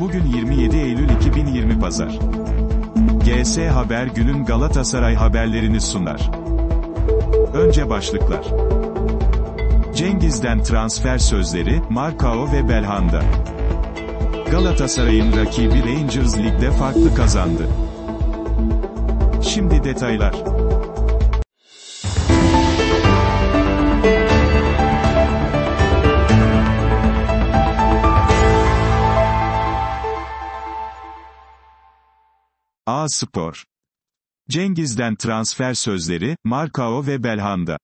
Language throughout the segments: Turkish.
Bugün 27 Eylül 2020 Pazar. GS Haber günün Galatasaray haberlerini sunar. Önce başlıklar. Cengiz'den transfer sözleri, Markao ve Belhanda. Galatasaray'ın rakibi Rangers Lig'de farklı kazandı. Şimdi detaylar. A Spor. Cengiz'den transfer sözleri, Markao ve Belhanda.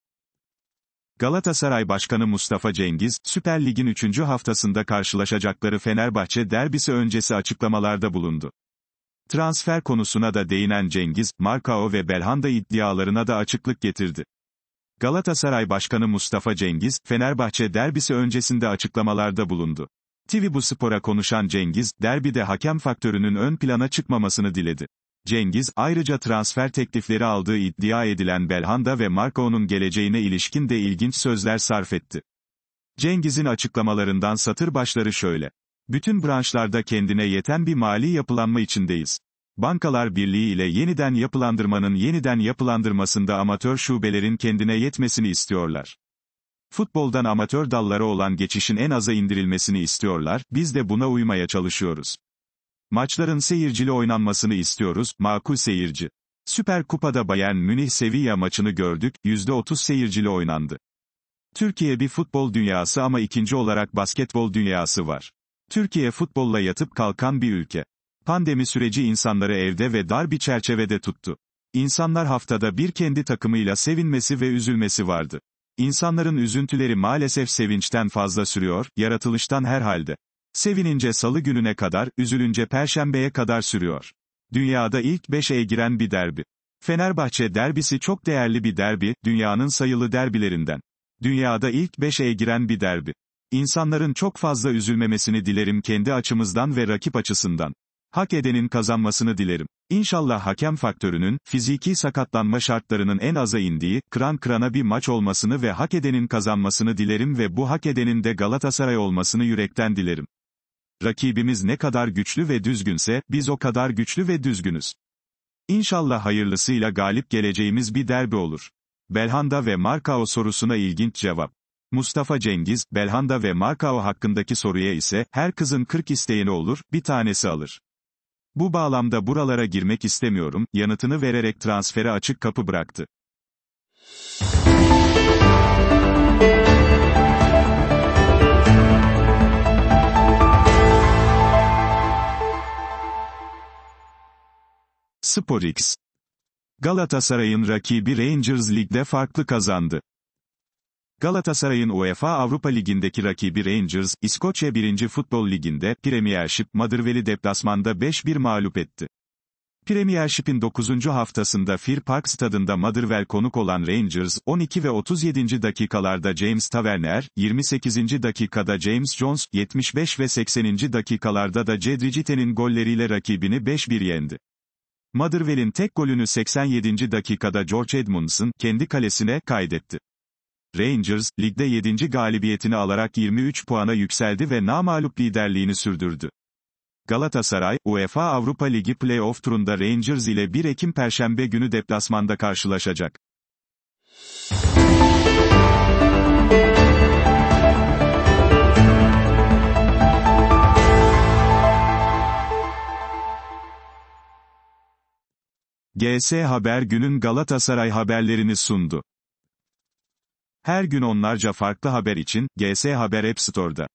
Galatasaray Başkanı Mustafa Cengiz, Süper Lig'in 3. haftasında karşılaşacakları Fenerbahçe derbisi öncesi açıklamalarda bulundu. Transfer konusuna da değinen Cengiz, Markao ve Belhanda iddialarına da açıklık getirdi. Galatasaray Başkanı Mustafa Cengiz, Fenerbahçe derbisi öncesinde açıklamalarda bulundu. TV bu spora konuşan Cengiz, derbide hakem faktörünün ön plana çıkmamasını diledi. Cengiz, ayrıca transfer teklifleri aldığı iddia edilen Belhanda ve Marco'nun geleceğine ilişkin de ilginç sözler sarf etti. Cengiz'in açıklamalarından satır başları şöyle. Bütün branşlarda kendine yeten bir mali yapılanma içindeyiz. Bankalar Birliği ile yeniden yapılandırmanın yeniden yapılandırmasında amatör şubelerin kendine yetmesini istiyorlar. Futboldan amatör dallara olan geçişin en aza indirilmesini istiyorlar, biz de buna uymaya çalışıyoruz. Maçların seyircili oynanmasını istiyoruz, makul seyirci. Süper Kupa'da Bayern Münih Sevilla maçını gördük, %30 seyircili oynandı. Türkiye bir futbol dünyası ama ikinci olarak basketbol dünyası var. Türkiye futbolla yatıp kalkan bir ülke. Pandemi süreci insanları evde ve dar bir çerçevede tuttu. İnsanlar haftada bir kendi takımıyla sevinmesi ve üzülmesi vardı. İnsanların üzüntüleri maalesef sevinçten fazla sürüyor, yaratılıştan herhalde. Sevinince salı gününe kadar, üzülünce perşembeye kadar sürüyor. Dünyada ilk 5'e giren bir derbi. Fenerbahçe derbisi çok değerli bir derbi, dünyanın sayılı derbilerinden. Dünyada ilk 5'e giren bir derbi. İnsanların çok fazla üzülmemesini dilerim kendi açımızdan ve rakip açısından. Hak edenin kazanmasını dilerim. İnşallah hakem faktörünün, fiziki sakatlanma şartlarının en aza indiği, kran krana bir maç olmasını ve hak edenin kazanmasını dilerim ve bu hak edenin de Galatasaray olmasını yürekten dilerim. Rakibimiz ne kadar güçlü ve düzgünse, biz o kadar güçlü ve düzgünüz. İnşallah hayırlısıyla galip geleceğimiz bir derbi olur. Belhanda ve Markao sorusuna ilginç cevap. Mustafa Cengiz, Belhanda ve Markao hakkındaki soruya ise, her kızın 40 isteyeni olur, bir tanesi alır. Bu bağlamda buralara girmek istemiyorum, yanıtını vererek transfere açık kapı bıraktı. SporX Galatasaray'ın rakibi Rangers Lig'de farklı kazandı. Galatasaray'ın UEFA Avrupa Ligi'ndeki rakibi Rangers, İskoçya 1. Futbol Ligi'nde, Premiership, Motherwell'i deplasmanda 5-1 mağlup etti. Premiership'in 9. haftasında Fir Park stadında Motherwell konuk olan Rangers, 12 ve 37. dakikalarda James Tavernier, 28. dakikada James Jones, 75 ve 80. dakikalarda da Cedricite'nin golleriyle rakibini 5-1 yendi. Motherwell'in tek golünü 87. dakikada George Edmunds'ın, kendi kalesine, kaydetti. Rangers, ligde 7. galibiyetini alarak 23 puana yükseldi ve namağlup liderliğini sürdürdü. Galatasaray, UEFA Avrupa Ligi Play-off turunda Rangers ile 1 Ekim Perşembe günü deplasmanda karşılaşacak. GS Haber günün Galatasaray haberlerini sundu. Her gün onlarca farklı haber için, GS Haber App Store'da.